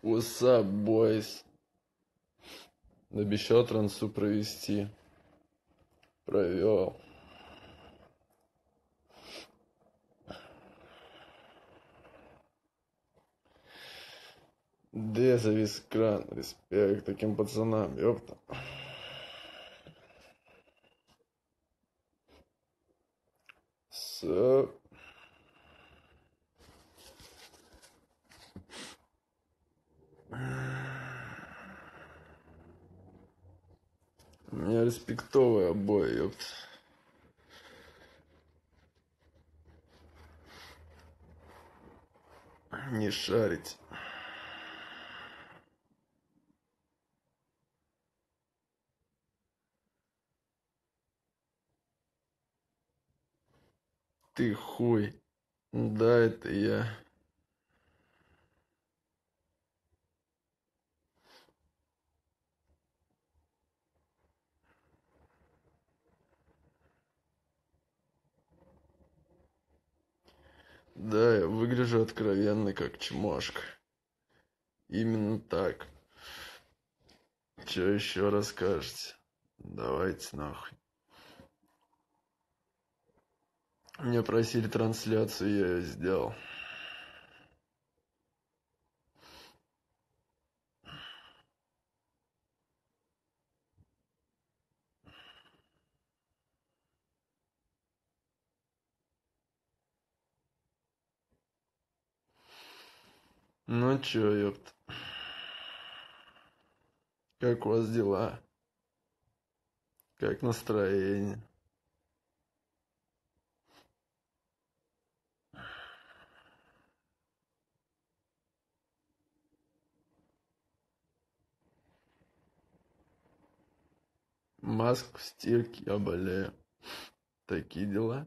What's up, boys? Обещал трансу провести. Провел. Где завис кран? Респект таким пацанам, ёпта. Sup? Респектовые обои, ёпт. Не шарить. Ты хуй. Да, это я. Да, я выгляжу откровенно как чмошка. Именно так. Че еще расскажете? Давайте нахуй. Меня просили трансляцию, я ее сделал. Ну чё, ёпт. Как у вас дела? Как настроение? Маск в стирке, я болею. Такие дела.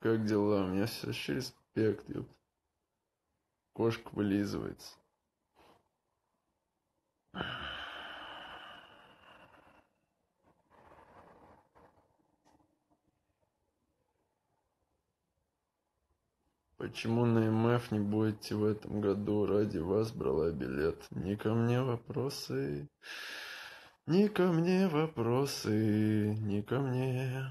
Как дела? У меня все вообще респект, ёпт. Кошка вылизывается. Почему на МФ не будете в этом году? Ради вас брала билет. Не ко мне вопросы. Не ко мне вопросы. Не ко мне.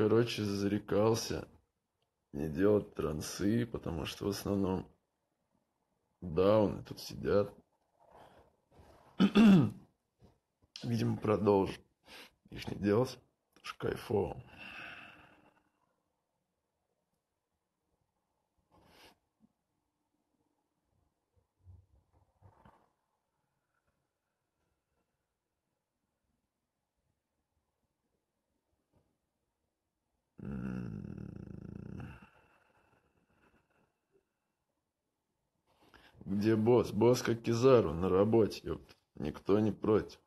Короче, зарекался не делать трансы, потому что в основном дауны тут сидят. Видимо, продолжу их не делать, потому что кайфово. Где босс? Босс как Кизару на работе, ёпт. Никто не против.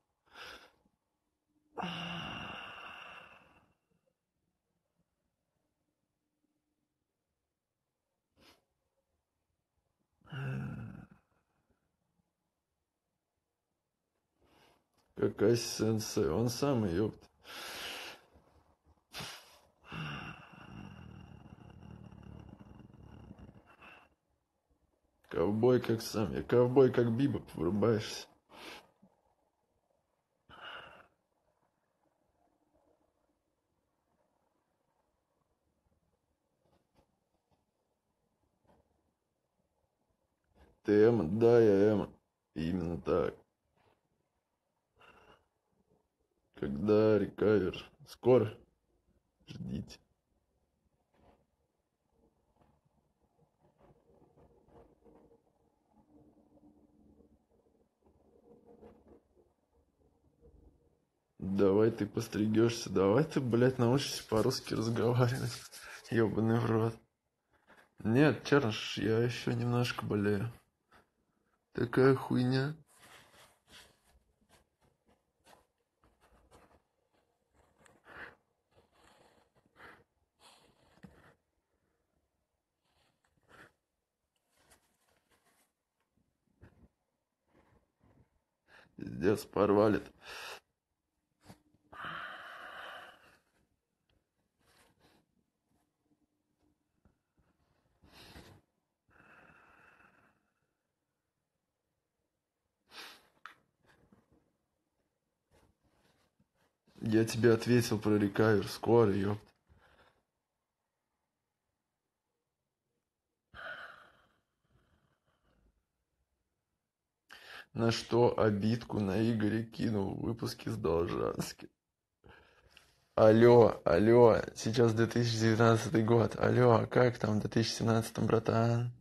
Какая сенсей? Он самый, ёпт. Ковбой как сам. Я ковбой как Бибоп, врубаешься. Ты Эма? Да, я Эма. Именно так. Когда рекавер? Скоро. Ждите. Давай ты постригешься, давай ты, блядь, научишься по-русски разговаривать. Ёбаный в рот. Нет, Черныш, я еще немножко болею. Такая хуйня. Пиздец, порвали-то. Я тебе ответил про рекавер скоро, ёпт. На что обидку на Игоря кинул в выпуске с Должанским. Алло, алло, сейчас 2019 год. Алло, а как там в 2017, братан?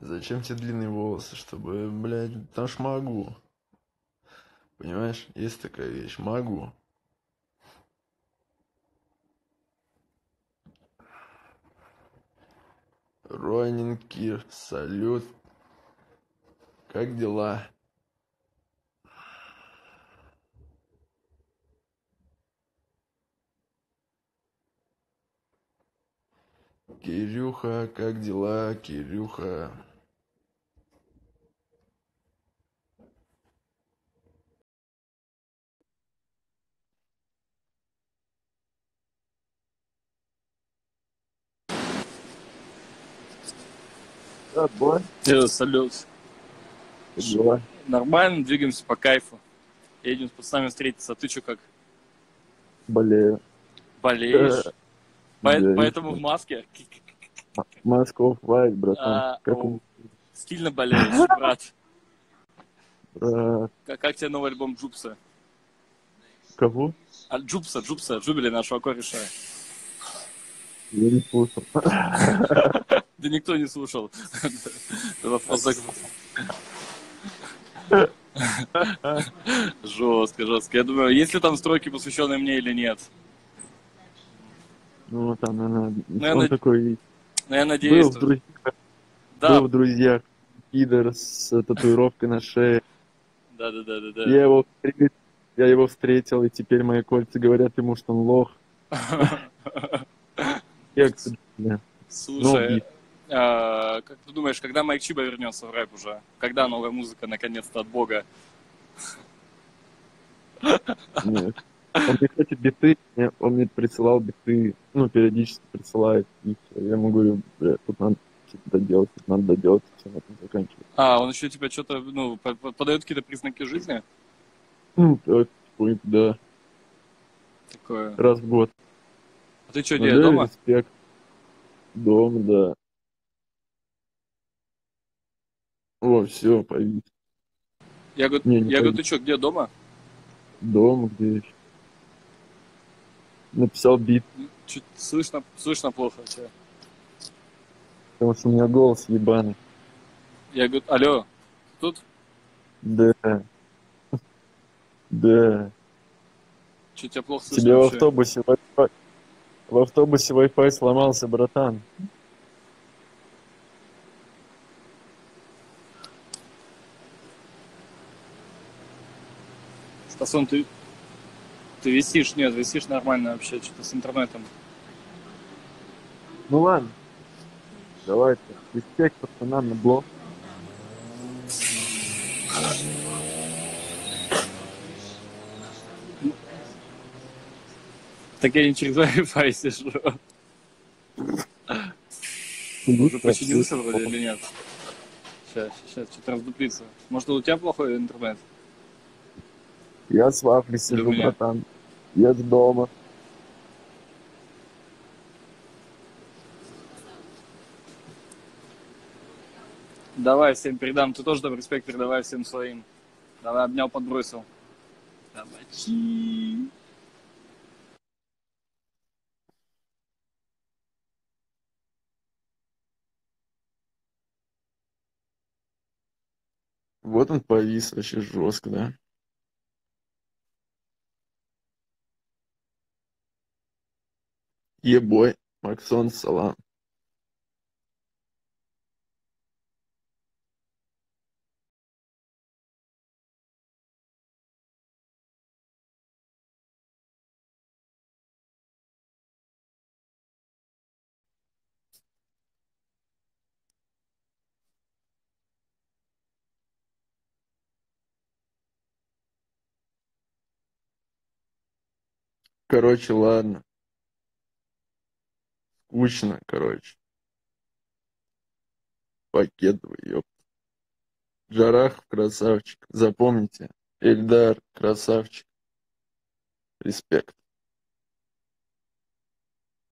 Зачем тебе длинные волосы? Чтобы, блядь, потому что могу. Понимаешь, есть такая вещь. Могу. Ронин салют. Как дела? Кирюха, как дела, Кирюха? Да, Э, Салют. дела. Нормально, двигаемся по кайфу. Едем с пацанами встретиться. А ты что, как? Болею. Болеешь? Э, Поэт- да, поэтому в маске? Маска оф братан. А, как о, он, Стильно болеешь, брат. брат, Как, как тебе новый альбом Джупса? кого? А, Джупса, Джупса, Джубили нашего кореша. Я не слушал. Да никто не слушал. Жестко, жестко. Я думаю, есть ли там строки, посвященные мне или нет? Ну, там, наверное, я он над- такой Ну, я надеюсь. был в, друзьях, Да, был в друзьях пидор с татуировкой на шее. да, да, да, да, да. Я его встретил, я его встретил, и теперь мои кольца говорят ему, что он лох. Слушай, а, как ты думаешь, когда Майк Чиба вернется в рэп уже? Когда новая музыка наконец-то от Бога? нет. Он мне, кстати, биты, он мне присылал биты, ну, периодически присылает. И я ему говорю, бля, тут надо что-то доделать, тут надо доделать, и все на этом заканчивается. А, он еще тебя что-то, ну, по- по- подает какие-то признаки жизни? Ну, так, типа, да, Такое. раз в год. А ты что, Ну да, дома? респект. Дом, да. О, все, повис. Я говорю, Не, не я говорю, ты что, где, дома? Дом, где еще? Написал бит, Чуть слышно, слышно плохо тебя. потому что у меня голос ебаный. Я говорю, алло, тут? Да. Да. Че, тебя плохо слышно Тебе в автобусе. В автобусе Wi-Fi сломался, братан. Стасон, ты... Ты висишь? Нет, висишь нормально вообще, что-то с интернетом. Ну ладно. Давайте. Респект пацанам на блок. Так я не через Wi-Fi сижу. Уже починился вроде или нет? Сейчас, сейчас, что-то раздуплится. Может, у тебя плохой интернет? Я с вафли сижу, братан. Я дома. Давай всем передам. Ты тоже там респект передавай всем своим. Давай, обнял, подбросил. Давай. Вот он повис вообще жестко, да? Ебой, Максон Салам. Короче, ладно. Скучно, короче. Покедовый, ёп. Джарах красавчик. Запомните. Эльдар красавчик. Респект.